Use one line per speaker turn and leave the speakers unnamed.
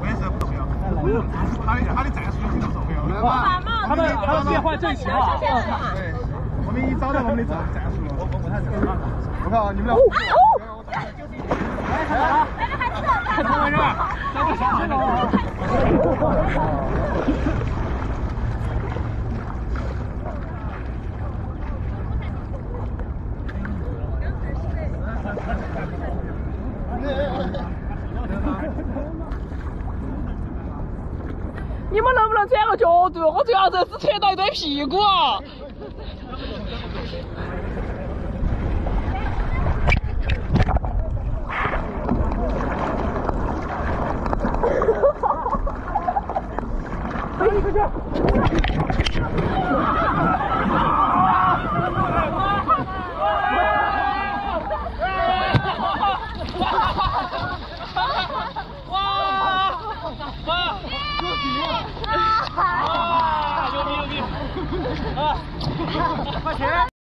我也是不重要，他的他的战术很重要。
他们他们变换阵型了。
对，我们已经找到我们的战战术了。我我问他这个嘛，我靠，你们俩。
来，看好，看他们是吧？咱们上去了。
你们能不能转个角度？我这样子只扯到一堆屁股。哇！
牛逼啊！快起来！